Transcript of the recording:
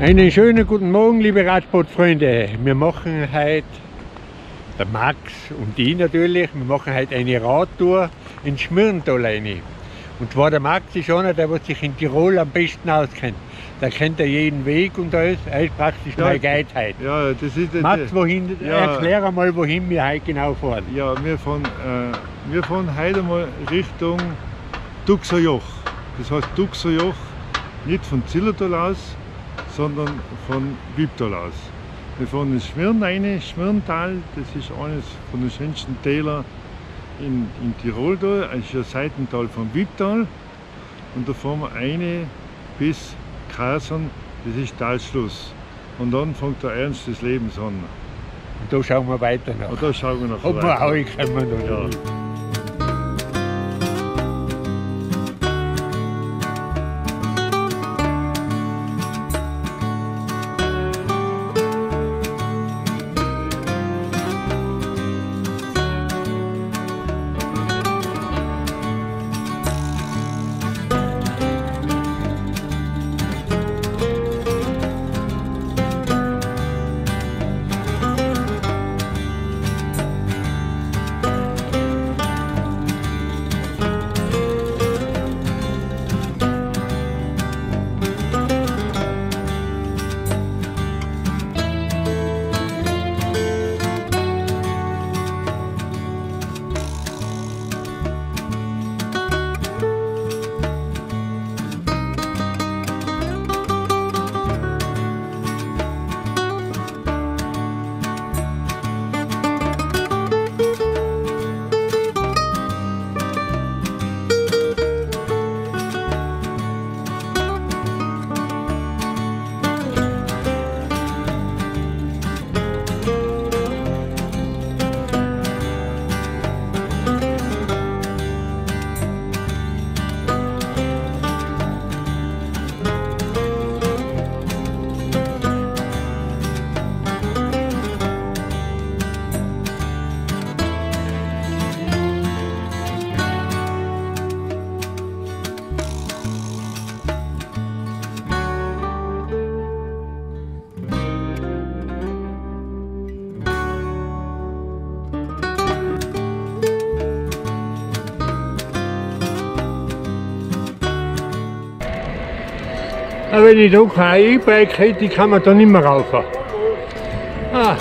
Einen schönen guten Morgen, liebe Radsportfreunde. Wir machen heute, der Max und ich natürlich, wir machen heute eine Radtour ins Schmirntal rein. Und zwar der Max ist einer, der sich in Tirol am besten auskennt. Der kennt ja jeden Weg und alles. Er ist praktisch Ja, mein Guide heute. Ja, das ist Max, wohin, Ja. erklär einmal, wohin wir heute genau fahren. Ja, wir fahren, äh, wir fahren heute mal Richtung Duxerjoch. Das heißt Duxerjoch nicht von Zillertal aus, sondern von Wiebtal aus. Wir fahren ins Schmirn rein, Schmirntal, das ist eines von den schönsten Täler in, in Tirol da, es ist ein Seitental von Wiebtal. Und da fahren wir rein bis Kasern, das ist Talschluss. Und dann fängt der Ernst des Lebens an. Und da schauen wir weiter nach. Und da schauen wir nach Ob wir weiter. auch kommen oder Ja. nicht. Aber wenn ich da kein E-Bike hätte, kann man da nicht mehr rauf. Ah,